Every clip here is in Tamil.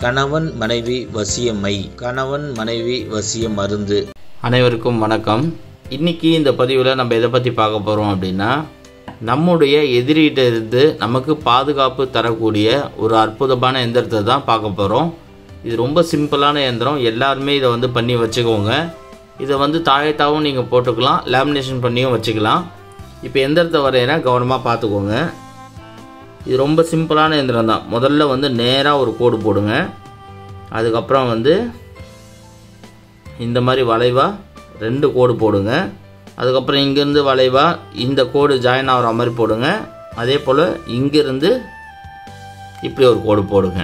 கணவன் மனைவி வசியமை கணவன் மனைவி வசிய மருந்து. அனைவருக்கும் வணக்கம். இன்னைக்கு இந்த பதிவில் நம்ம எதை பற்றி பார்க்க போகிறோம் அப்படின்னா நம்முடைய எதிரிகிட்ட இருந்து நமக்கு பாதுகாப்பு தரக்கூடிய ஒரு அற்புதமான எந்திரத்தை தான் பார்க்க போகிறோம் இது ரொம்ப சிம்பிளான எந்திரம். எல்லாருமே இதை வந்து பண்ணி வச்சுக்கோங்க. இதை வந்து தாயத்தாவும் நீங்கள் போட்டுக்கலாம் லேமினேஷன் பண்ணியும் வச்சுக்கலாம். இப்போ எந்திரத்தை வரையினா கவனமாக பார்த்துக்கோங்க. இது ரொம்ப சிம்பிளான இயந்திரம் தான். முதல்ல வந்து நேராக ஒரு கோடு போடுங்க. அதுக்கப்புறம் வந்து இந்த மாதிரி வளைவாக ரெண்டு கோடு போடுங்க. அதுக்கப்புறம் இங்கேருந்து வளைவாக இந்த கோடு ஜாயின் ஆகிற மாதிரி போடுங்க. அதே போல் இங்கேருந்து இப்படி ஒரு கோடு போடுங்க.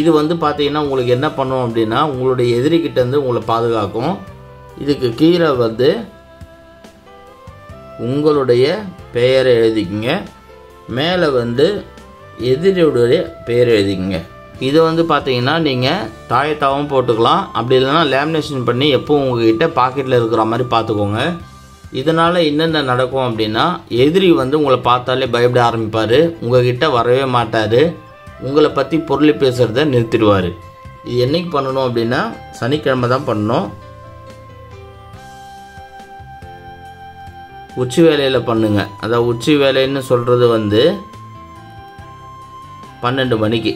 இது வந்து பார்த்தீங்கன்னா உங்களுக்கு என்ன பண்ணும் அப்படின்னா உங்களுடைய எதிரிக்கிட்டேருந்து உங்களை பாதுகாக்கும். இதுக்கு கீழே வந்து உங்களுடைய பெயரை எழுதிக்கிங்க. மேலே வந்து எதிரியுடைய பேர் எழுதிக்கங்க. இது வந்து பார்த்தீங்கன்னா நீங்கள் தாயத்தாவும் போட்டுக்கலாம். அப்படி இல்லைன்னா லேமினேஷன் பண்ணி எப்போவும் உங்ககிட்ட பாக்கெட்டில் இருக்கிற மாதிரி பார்த்துக்கோங்க இதனால் என்னென்ன நடக்கும் அப்படின்னா எதிரி வந்து உங்களை பார்த்தாலே பயப்பட ஆரம்பிப்பார். உங்ககிட்ட வரவே மாட்டார். உங்களை பற்றி பொருளை பேசுகிறத நிறுத்திடுவார். இது என்றைக்கு பண்ணணும் அப்படின்னா சனிக்கிழமை தான் பண்ணணும். உச்சி வேலையில் பண்ணுங்க. அதாவது உச்சி வேலைன்னு சொல்கிறது வந்து பன்னெண்டு மணிக்கு.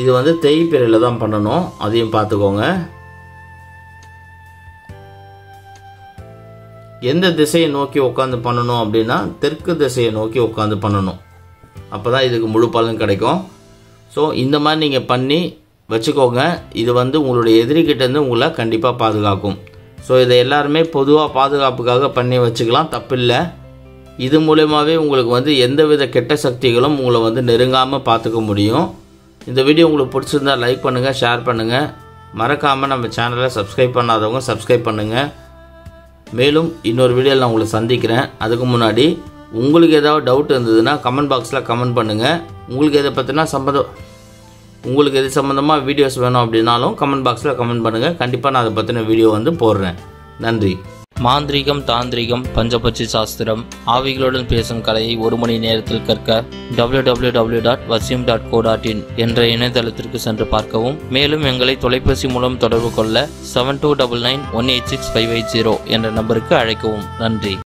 இது வந்து தேய்பிரையில் தான் பண்ணணும். அதையும் பார்த்துக்கோங்க. எந்த திசையை நோக்கி உட்காந்து பண்ணணும் அப்படின்னா தெற்கு திசையை நோக்கி உட்காந்து பண்ணணும். அப்போ தான் இதுக்கு முழு பலன் கிடைக்கும். ஸோ இந்த மாதிரி நீங்கள் பண்ணி வச்சுக்கோங்க. இது வந்து உங்களுடைய எதிரிக்கிட்டேருந்து உங்களை கண்டிப்பாக பாதுகாக்கும். ஸோ இதை எல்லாருமே பொதுவாக பாதுகாப்புக்காக பண்ணி வச்சுக்கலாம். தப்பில்லை. இது மூலயமாவே உங்களுக்கு வந்து எந்தவித கெட்ட சக்திகளும் உங்களை வந்து நெருங்காமல் பார்த்துக்க முடியும். இந்த வீடியோ உங்களுக்கு பிடிச்சிருந்தா லைக் பண்ணுங்கள் ஷேர் பண்ணுங்கள் மறக்காமல் நம்ம சேனலை சப்ஸ்கிரைப் பண்ணாதவங்க சப்ஸ்கிரைப் பண்ணுங்கள் மேலும் இன்னொரு வீடியோவில் நான் உங்களை சந்திக்கிறேன். அதுக்கு முன்னாடி உங்களுக்கு ஏதாவது டவுட் இருந்ததுன்னா கமெண்ட் பாக்ஸில் கமெண்ட் பண்ணுங்கள் உங்களுக்கு எதை பற்றினா சம்மந்தம் உங்களுக்கு எது சம்மந்தமாக வீடியோஸ் வேணும் அப்படின்னாலும் கமெண்ட் பாக்ஸில் கமெண்ட் பண்ணுங்கள் கண்டிப்பாக நான் அதை பற்றின வீடியோ வந்து போடுறேன். நன்றி. மாந்திரீகம் தாந்திரிகம் பஞ்சபட்சி சாஸ்திரம் ஆவிகளுடன் பேசும் கலையை ஒரு மணி நேரத்தில் கற்க www.vasim.co.in டாட் வசியம் டாட் கோ டாட் இன் என்ற இணையதளத்திற்கு சென்று பார்க்கவும். மேலும் எங்களை தொலைபேசி மூலம் தொடர்பு கொள்ள seven two double nine one eight six five eight zero என்ற நம்பருக்கு அழைக்கவும். நன்றி.